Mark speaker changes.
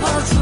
Speaker 1: I'll